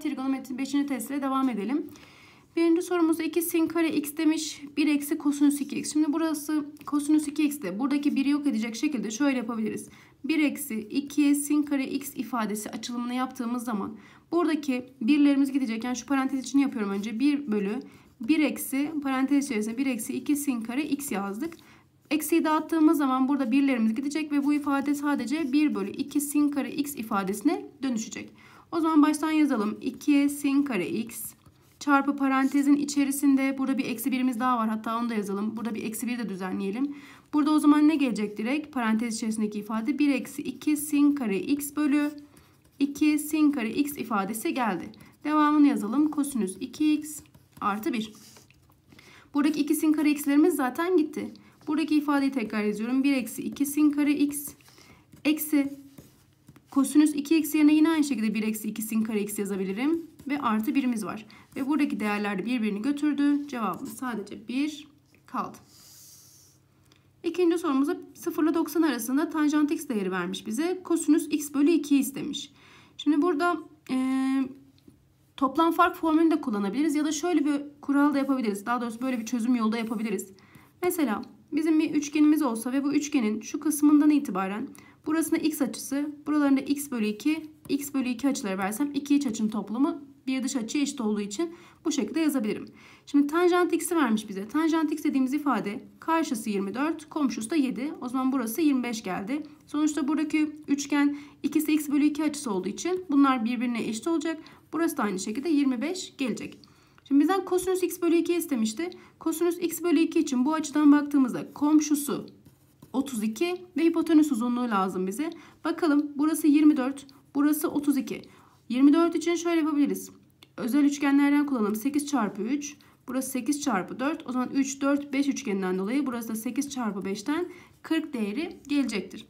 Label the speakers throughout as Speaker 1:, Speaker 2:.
Speaker 1: Trigonometri 5. testle devam edelim. Birinci sorumuzda 2 sin kare x demiş. 1 eksi kosinüs 2x. Şimdi burası kosinüs 2x de buradaki 1'i yok edecek şekilde şöyle yapabiliriz. 1 eksi 2 sin kare x ifadesi açılımını yaptığımız zaman buradaki birlerimiz gidecek. Yani şu parantez içini yapıyorum önce. 1 bölü 1 eksi parantez içerisinde 1 eksi 2 sin kare x yazdık. Eksiyi dağıttığımız zaman burada birlerimiz gidecek ve bu ifade sadece 1 bölü 2 sin kare x ifadesine dönüşecek. O zaman baştan yazalım. 2 sin kare x çarpı parantezin içerisinde burada bir eksi birimiz daha var. Hatta onu da yazalım. Burada bir eksi bir de düzenleyelim. Burada o zaman ne gelecek direkt? Parantez içerisindeki ifade 1 eksi 2 sin kare x bölü 2 sin kare x ifadesi geldi. Devamını yazalım. Kosinüs 2x artı 1. Buradaki 2 sin kare x'lerimiz zaten gitti. Buradaki ifadeyi tekrar yazıyorum. 1 eksi 2 sin kare x eksi kosinüs 2x yerine yine aynı şekilde 1 eksi 2 sin kare x yazabilirim. Ve artı 1'imiz var. Ve buradaki değerler de birbirini götürdü. Cevabımız sadece 1 kaldı. İkinci sorumuzda 0 ile 90 arasında tanjant x değeri vermiş bize. Kosinüs x bölü 2 istemiş. Şimdi burada e, toplam fark formülünü de kullanabiliriz. Ya da şöyle bir kural da yapabiliriz. Daha doğrusu böyle bir çözüm yolu da yapabiliriz. Mesela bizim bir üçgenimiz olsa ve bu üçgenin şu kısmından itibaren burasına x açısı, buralarında x bölü 2, x bölü 2 açıları versem iki iç açının toplamı bir dış açı eşit olduğu için bu şekilde yazabilirim. Şimdi tanjant x'i vermiş bize. Tanjant x dediğimiz ifade karşısı 24, komşusu da 7. O zaman burası 25 geldi. Sonuçta buradaki üçgen ikisi x bölü 2 açısı olduğu için bunlar birbirine eşit olacak. Burası da aynı şekilde 25 gelecek. Şimdi bizden kosinüs x bölü 2 istemişti. Kosinüs x bölü 2 için bu açıdan baktığımızda komşusu 32 ve hipotenüs uzunluğu lazım bize. Bakalım burası 24, burası 32. 24 için şöyle yapabiliriz. Özel üçgenlerden kullanalım. 8 çarpı 3. Burası 8 çarpı 4. O zaman 3, 4, 5 üçgeninden dolayı burası da 8 çarpı 5'ten 40 değeri gelecektir.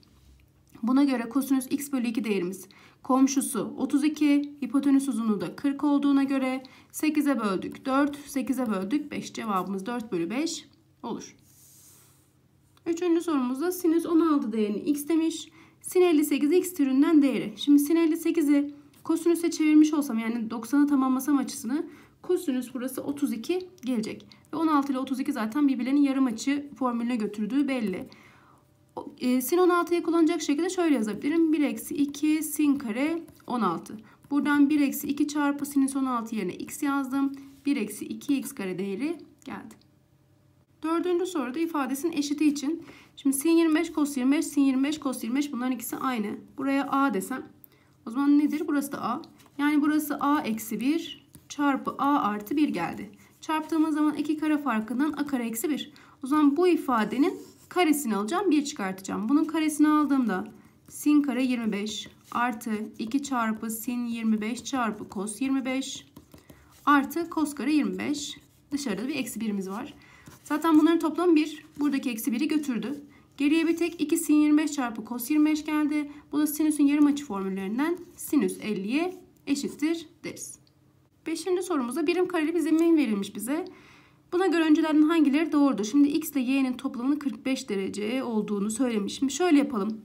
Speaker 1: Buna göre kosinüs x bölü 2 değerimiz komşusu 32, hipotenüs uzunluğu da 40 olduğuna göre 8'e böldük 4, 8'e böldük 5. Cevabımız 4 bölü 5 olur. Üçüncü sorumuzda sinüs 16 değerini x demiş. Sin 58 x türünden değeri. Şimdi sin 58'i kosinüse çevirmiş olsam yani 90'ı tamamlasam açısını kosinüs burası 32 gelecek. Ve 16 ile 32 zaten birbirlerinin yarım açı formülüne götürdüğü belli. E, sin 16'yı kullanacak şekilde şöyle yazabilirim. 1 eksi 2 sin kare 16. Buradan 1 eksi 2 çarpı sinüs 16 yerine x yazdım. 1 eksi 2x kare değeri geldi. Dördüncü soruda ifadesinin eşiti için. Şimdi sin 25 cos 25 sin 25 cos 25 bunların ikisi aynı. Buraya a desem. O zaman nedir? Burası da a. Yani burası a eksi 1 çarpı a artı 1 geldi. Çarptığımız zaman iki kare farkından a kare eksi 1. O zaman bu ifadenin karesini alacağım. 1 çıkartacağım. Bunun karesini aldığımda sin kare 25 artı 2 çarpı sin 25 çarpı cos 25 artı cos kare 25. Dışarıda bir eksi 1'imiz var. Zaten bunların toplamı 1. Buradaki eksi 1'i götürdü. Geriye bir tek 2 sin 25 çarpı cos 25 geldi. Bu da sinüsün yarım açı formüllerinden sinüs 50'ye eşittir deriz. Beşinci sorumuzda birim kareli bir zemin verilmiş bize. Buna göre öncelerden hangileri doğrudur? Şimdi x ile y'nin toplamının 45 derece olduğunu söylemiş. Şimdi şöyle yapalım.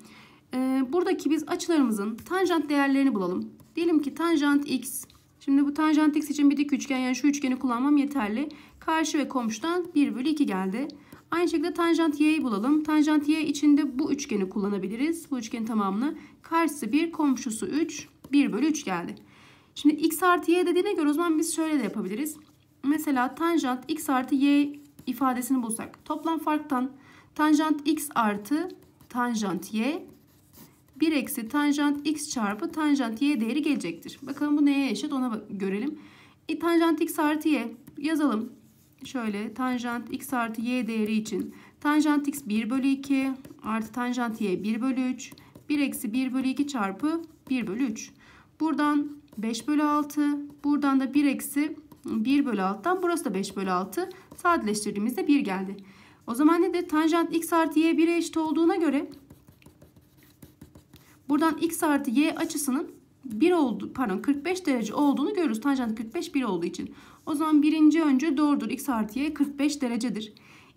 Speaker 1: Ee, buradaki biz açılarımızın tanjant değerlerini bulalım. Diyelim ki tanjant x. Şimdi bu tanjant x için bir dik üçgen yani şu üçgeni kullanmam yeterli. Karşı ve komşudan 1 bölü 2 geldi. Aynı şekilde tanjant y'yi bulalım. Tanjant y içinde bu üçgeni kullanabiliriz. Bu üçgenin tamamını. Karşısı 1, komşusu 3, 1 bölü 3 geldi. Şimdi x artı y dediğine göre o zaman biz şöyle de yapabiliriz. Mesela tanjant x artı y ifadesini bulsak. Toplam farktan tanjant x artı tanjant y 1 eksi tanjant x çarpı tanjant y değeri gelecektir. Bakalım bu neye eşit ona görelim. E, tanjant x artı y yazalım. Şöyle tanjant x artı y değeri için tanjant x 1 bölü 2 artı tanjant y 1 bölü 3 1 eksi 1 bölü 2 çarpı 1 bölü 3. Buradan 5 bölü 6 buradan da 1 eksi 1 bölü 6'dan burası da 5 bölü 6 sadeleştirdiğimizde 1 geldi. O zaman nedir? Tanjant x artı y 1'e eşit olduğuna göre buradan x artı y açısının 1 oldu, pardon 45 derece olduğunu görürüz. Tanjant 45 1 olduğu için. O zaman birinci önce doğrudur. X artı y 45 derecedir.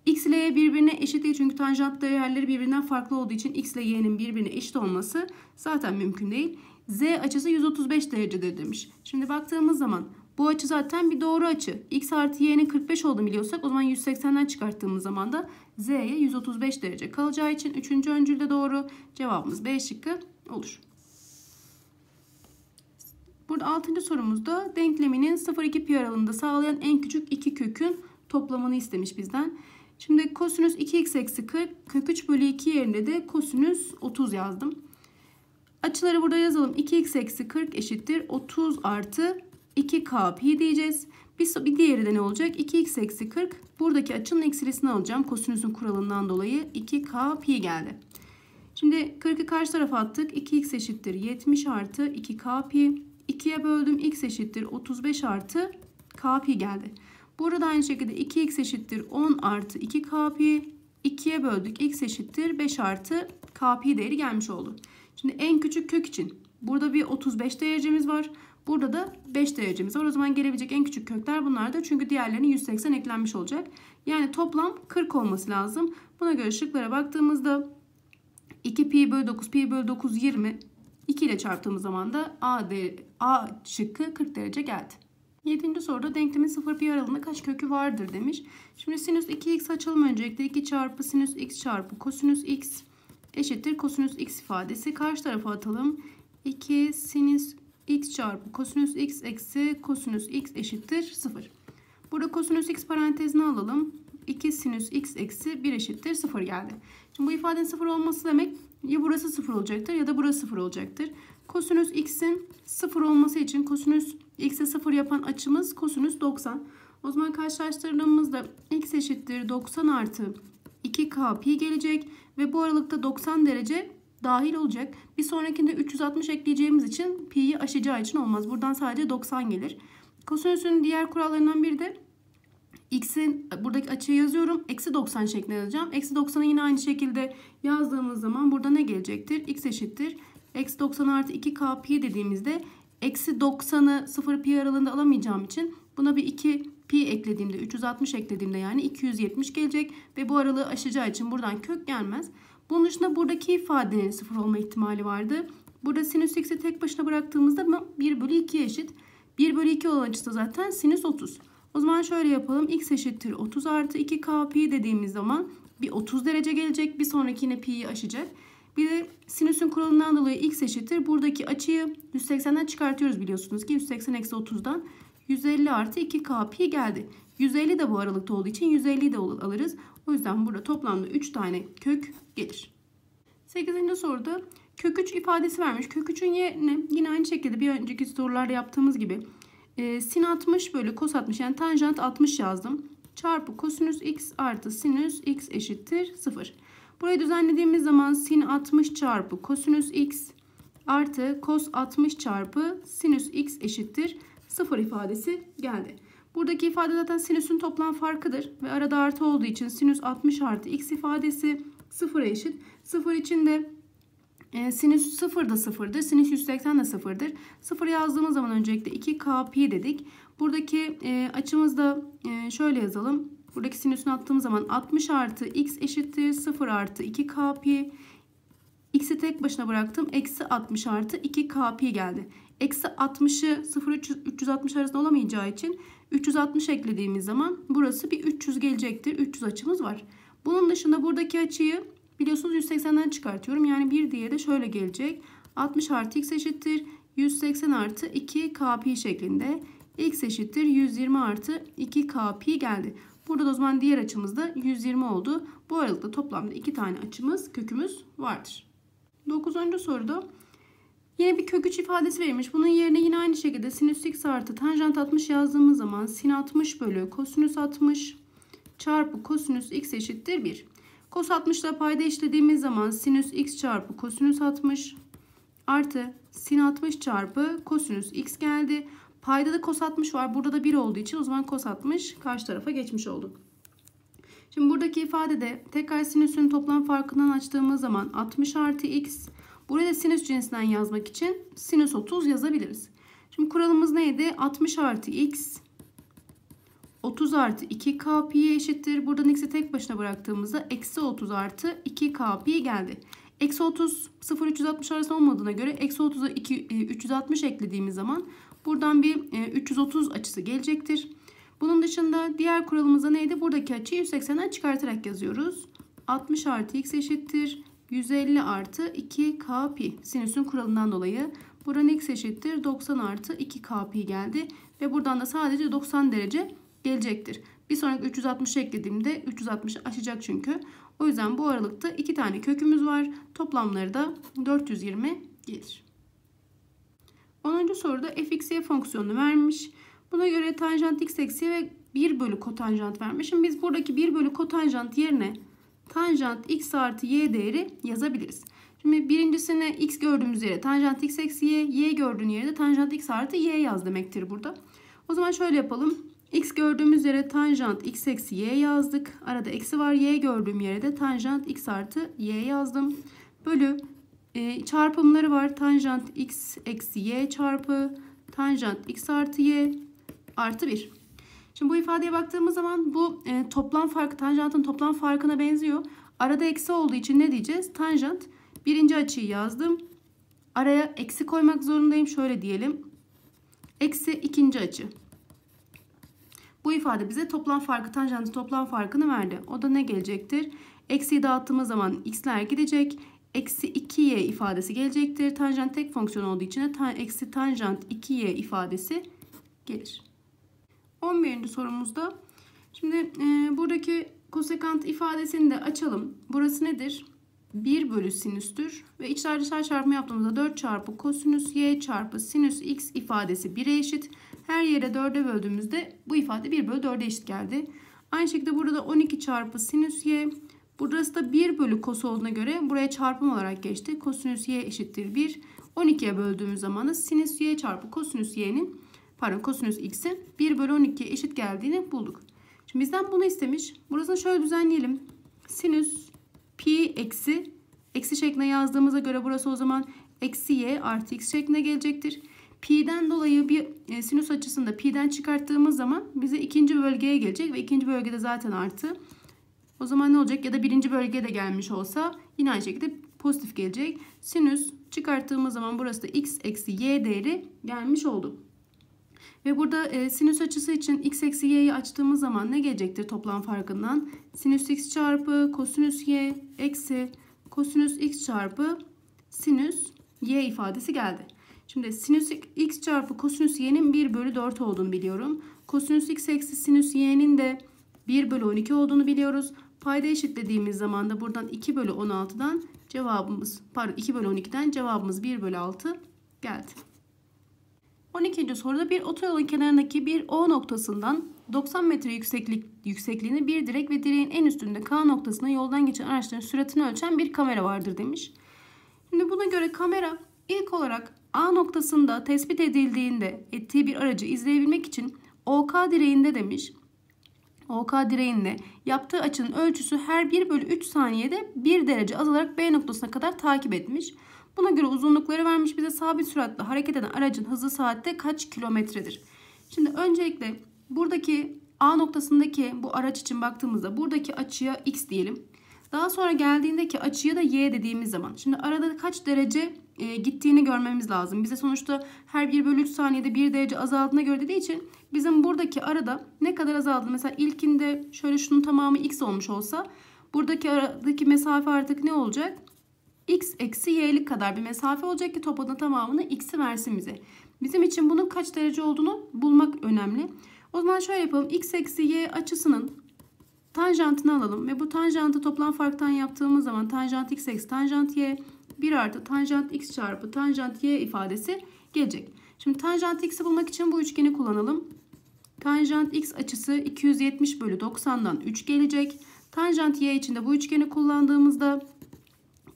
Speaker 1: X ile Y birbirine eşit değil çünkü tanjant değerleri birbirinden farklı olduğu için X ile Y'nin birbirine eşit olması zaten mümkün değil. Z açısı 135 derecedir demiş. Şimdi baktığımız zaman bu açı zaten bir doğru açı. X artı Y'nin 45 olduğunu biliyorsak o zaman 180'den çıkarttığımız zaman da Z'ye 135 derece kalacağı için 3. öncülde doğru. Cevabımız B şıkkı olur. Burada 6. sorumuzda denkleminin 0-2 pi aralığında sağlayan en küçük iki kökün toplamını istemiş bizden. Şimdi kosinüs 2x eksi 40 kök 3 bölü 2 yerine de kosinüs 30 yazdım. Açıları burada yazalım. 2x eksi 40 eşittir 30 artı 2k pi diyeceğiz. Bir, bir diğeri de ne olacak? 2x eksi 40. Buradaki açının eksilisini alacağım. Kosinüsün kuralından dolayı 2k pi geldi. Şimdi 40'ı karşı tarafa attık. 2x eşittir 70 artı 2k pi. 2'ye böldüm x eşittir 35 artı k pi geldi. Burada aynı şekilde 2x eşittir 10 artı 2k pi. 2'ye böldük x eşittir 5 artı k pi değeri gelmiş oldu. Şimdi en küçük kök için burada bir 35 derecemiz var. Burada da 5 derecemiz var. O zaman gelebilecek en küçük kökler bunlardır. Çünkü diğerlerine 180 eklenmiş olacak. Yani toplam 40 olması lazım. Buna göre şıklara baktığımızda 2 pi bölü 9 pi bölü 9 20 2 ile çarptığımız zaman da A, de, A şıkkı 40 derece geldi. 7. soruda denklemin 0 pi aralığında kaç kökü vardır demiş. Şimdi sinüs 2x açalım öncelikle 2 çarpı sinüs x çarpı kosinüs x eşittir kosinüs x ifadesi. Karşı tarafa atalım. 2 sinüs x çarpı kosinüs x eksi kosinüs x eşittir 0. Burada kosinüs x parantezine alalım. 2 sinüs x eksi 1 eşittir 0 geldi. Şimdi bu ifadenin 0 olması demek ya burası 0 olacaktır ya da burası 0 olacaktır. Kosinüs x'in 0 olması için kosinüs x'e 0 yapan açımız kosinüs 90. O zaman karşılaştırdığımızda x eşittir 90 artı 2k pi gelecek ve bu aralıkta 90 derece dahil olacak. Bir sonrakinde 360 ekleyeceğimiz için pi'yi aşacağı için olmaz. Buradan sadece 90 gelir. Kosinüsün diğer kurallarından biri de x'in buradaki açıyı yazıyorum. Eksi 90 şeklinde yazacağım. Eksi 90'ı yine aynı şekilde yazdığımız zaman burada ne gelecektir? x eşittir. Eksi 90 artı 2k pi dediğimizde eksi 90'ı 0 pi aralığında alamayacağım için buna bir 2 pi eklediğimde 360 eklediğimde yani 270 gelecek ve bu aralığı aşacağı için buradan kök gelmez. Bunun dışında buradaki ifadenin 0 olma ihtimali vardı. Burada sinüs x'i tek başına bıraktığımızda 1 bölü 2 eşit. 1 bölü 2 olan açısı zaten sinüs 30. O zaman şöyle yapalım. x eşittir 30 artı 2k pi dediğimiz zaman bir 30 derece gelecek. Bir sonraki yine pi'yi aşacak. Bir de sinüsün kuralından dolayı x eşittir. Buradaki açıyı 180'den çıkartıyoruz biliyorsunuz ki 180 eksi 30'dan 150 artı 2k pi geldi. 150 de bu aralıkta olduğu için 150 de alırız. O yüzden burada toplamda 3 tane kök gelir. 8. soruda kök 3 ifadesi vermiş. Kök 3'ün yerine yine aynı şekilde bir önceki sorularda yaptığımız gibi e, sin 60 bölü kos 60 yani tanjant 60 yazdım. Çarpı kosinüs x artı sinüs x eşittir 0. Burayı düzenlediğimiz zaman sin 60 çarpı kosinüs x artı kos 60 çarpı sinüs x eşittir 0 ifadesi geldi. Buradaki ifade zaten sinüsün toplam farkıdır ve arada artı olduğu için sinüs 60 artı x ifadesi 0'a eşit. 0 için de e, sinüs 0 da 0'dır. Sinüs 180 de 0'dır. 0 yazdığımız zaman öncelikle 2k pi dedik. Buradaki e, açımızda e, şöyle yazalım. Buradaki sinüsünü attığım zaman 60 artı x eşittir 0 artı 2k pi. X'i tek başına bıraktım. Eksi 60 artı 2k pi geldi. Eksi 60'ı 0 360 arasında olamayacağı için 360 eklediğimiz zaman burası bir 300 gelecektir. 300 açımız var. Bunun dışında buradaki açıyı biliyorsunuz 180'den çıkartıyorum. Yani bir diğeri de şöyle gelecek. 60 artı x eşittir. 180 artı 2 k pi şeklinde. x eşittir 120 artı 2 k pi geldi. Burada da o zaman diğer açımız da 120 oldu. Bu aralıkta toplamda iki tane açımız, kökümüz vardır. 9. soruda yine bir kök 3 ifadesi verilmiş. Bunun yerine yine aynı şekilde sinüs x artı tanjant 60 yazdığımız zaman sin 60 bölü kosinüs 60 çarpı kosinüs x eşittir 1. Kos 60 ile payda işlediğimiz zaman sinüs x çarpı kosinüs 60 artı sin 60 çarpı kosinüs x geldi. Payda da kos 60 var. Burada da 1 olduğu için o zaman kos 60 karşı tarafa geçmiş olduk. Şimdi buradaki ifadede tekrar sinüsün toplam farkından açtığımız zaman 60 artı x. Burada sinüs cinsinden yazmak için sinüs 30 yazabiliriz. Şimdi kuralımız neydi? 60 artı x 30 artı 2k pi eşittir. Buradan x'i tek başına bıraktığımızda eksi 30 artı 2k pi geldi. Eksi 30 0 360 arasında olmadığına göre eksi 30'a 2, 360 eklediğimiz zaman buradan bir 330 açısı gelecektir. Bunun dışında diğer kuralımız neydi? Buradaki açıyı 180'den çıkartarak yazıyoruz. 60 artı x eşittir. 150 artı 2k pi. Sinüsün kuralından dolayı. Buranın x eşittir. 90 artı 2k pi geldi. Ve buradan da sadece 90 derece gelecektir. Bir sonraki 360 eklediğimde 360 aşacak çünkü. O yüzden bu aralıkta iki tane kökümüz var. Toplamları da 420 gelir. 10. soruda fxy fonksiyonunu vermiş. Buna göre tanjant x eksi ve 1 bölü kotanjant vermiş. Şimdi biz buradaki 1 bölü kotanjant yerine tanjant x artı y değeri yazabiliriz. Şimdi birincisine x gördüğümüz yere tanjant x eksi y, y gördüğün yere de tanjant x artı y yaz demektir burada. O zaman şöyle yapalım. X gördüğümüz yere tanjant x eksi y yazdık. Arada eksi var. Y gördüğüm yere de tanjant x artı y yazdım. Bölü e, çarpımları var. Tanjant x eksi y çarpı tanjant x artı y artı 1. Şimdi bu ifadeye baktığımız zaman bu e, toplam farkı tanjantın toplam farkına benziyor. Arada eksi olduğu için ne diyeceğiz? Tanjant birinci açıyı yazdım. Araya eksi koymak zorundayım. Şöyle diyelim. Eksi ikinci açı. Bu ifade bize toplam farkı, tanjantın toplam farkını verdi. O da ne gelecektir? Eksiyi dağıttığımız zaman x'ler gidecek. Eksi 2y ifadesi gelecektir. Tanjant tek fonksiyon olduğu için de eksi tanjant 2y ifadesi gelir. 11. sorumuzda şimdi e, buradaki kosekant ifadesini de açalım. Burası nedir? 1 bölü sinüstür ve içler dışlar çarpımı yaptığımızda 4 çarpı kosinüs y çarpı sinüs x ifadesi 1'e eşit. Her yere 4'e böldüğümüzde bu ifade 1 bölü 4'e eşit geldi. Aynı şekilde burada 12 çarpı sinüs y. Burası da 1 bölü kos olduğuna göre buraya çarpım olarak geçti. Kosinüs y eşittir 1. 12'ye böldüğümüz zaman da sinüs y çarpı kosinüs y'nin pardon kosinüs x'in 1 bölü 12'ye eşit geldiğini bulduk. Şimdi bizden bunu istemiş. Burasını şöyle düzenleyelim. Sinüs pi eksi eksi şeklinde yazdığımıza göre burası o zaman eksi y artı x şeklinde gelecektir. Pi'den dolayı bir e, sinüs açısında pi'den çıkarttığımız zaman bize ikinci bölgeye gelecek ve ikinci bölgede zaten artı. O zaman ne olacak? Ya da birinci bölgeye de gelmiş olsa yine aynı şekilde pozitif gelecek. Sinüs çıkarttığımız zaman burası da x eksi y değeri gelmiş oldu. Ve burada e, sinüs açısı için x eksi y'yi açtığımız zaman ne gelecektir toplam farkından? Sinüs x çarpı kosinüs y eksi kosinüs x çarpı sinüs y ifadesi geldi. Şimdi sinüs x çarpı kosinüs y'nin 1 bölü 4 olduğunu biliyorum. Kosinüs x eksi sinüs y'nin de 1 bölü 12 olduğunu biliyoruz. Payda eşitlediğimiz zaman da buradan 2 bölü 16'dan cevabımız pardon 2 bölü 12'den cevabımız 1 bölü 6 geldi. 12. soruda bir otoyolun kenarındaki bir O noktasından 90 metre yükseklik yüksekliğini bir direk ve direğin en üstünde K noktasına yoldan geçen araçların süratini ölçen bir kamera vardır demiş. Şimdi buna göre kamera ilk olarak A noktasında tespit edildiğinde ettiği bir aracı izleyebilmek için OK direğinde demiş. OK direğinde yaptığı açının ölçüsü her 1 bölü 3 saniyede 1 derece azalarak B noktasına kadar takip etmiş. Buna göre uzunlukları vermiş bize sabit süratle hareket eden aracın hızı saatte kaç kilometredir? Şimdi öncelikle buradaki A noktasındaki bu araç için baktığımızda buradaki açıya x diyelim. Daha sonra geldiğindeki açıya da y dediğimiz zaman. Şimdi arada kaç derece e, gittiğini görmemiz lazım. Bize sonuçta her 1 bölü 3 saniyede 1 derece azaldığına göre dediği için bizim buradaki arada ne kadar azaldı? Mesela ilkinde şöyle şunun tamamı x olmuş olsa buradaki aradaki mesafe artık ne olacak? X eksi y'lik kadar bir mesafe olacak ki topladığın tamamını x'i versin bize. Bizim için bunun kaç derece olduğunu bulmak önemli. O zaman şöyle yapalım. x eksi y açısının tanjantını alalım ve bu tanjantı toplam farktan yaptığımız zaman tanjant x eksi tanjant y 1 artı tanjant x çarpı tanjant y ifadesi gelecek. Şimdi tanjant x'i bulmak için bu üçgeni kullanalım. Tanjant x açısı 270 bölü 90'dan 3 gelecek. Tanjant y için de bu üçgeni kullandığımızda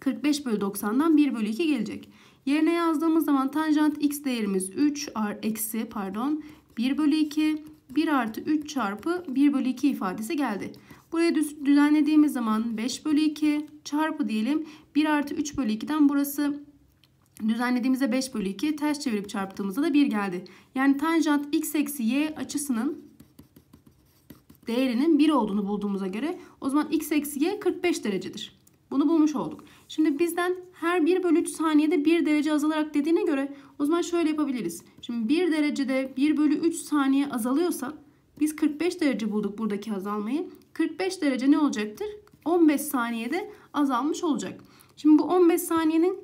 Speaker 1: 45 bölü 90'dan 1 bölü 2 gelecek. Yerine yazdığımız zaman tanjant x değerimiz 3 ar eksi pardon 1 bölü 2 1 artı 3 çarpı 1 bölü 2 ifadesi geldi. Buraya düzenlediğimiz zaman 5 bölü 2 çarpı diyelim 1 artı 3 bölü 2'den burası düzenlediğimizde 5 bölü 2 ters çevirip çarptığımızda da 1 geldi. Yani tanjant x eksi y açısının değerinin 1 olduğunu bulduğumuza göre o zaman x eksi y 45 derecedir. Bunu bulmuş olduk. Şimdi bizden her 1 bölü 3 saniyede 1 derece azalarak dediğine göre o zaman şöyle yapabiliriz. Şimdi 1 derecede 1 bölü 3 saniye azalıyorsa biz 45 derece bulduk buradaki azalmayı. 45 derece ne olacaktır? 15 saniyede azalmış olacak. Şimdi bu 15 saniyenin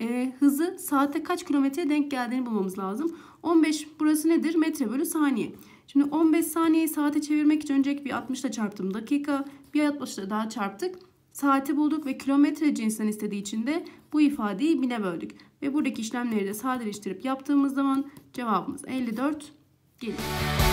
Speaker 1: e, hızı saate kaç kilometreye denk geldiğini bulmamız lazım. 15 burası nedir? Metre bölü saniye. Şimdi 15 saniyeyi saate çevirmek için önceki bir 60 ile çarptım dakika. Bir 60 ile daha çarptık. Saati bulduk ve kilometre cinsinden istediği için de bu ifadeyi bine böldük. Ve buradaki işlemleri de sadeleştirip yaptığımız zaman cevabımız 54 gelir.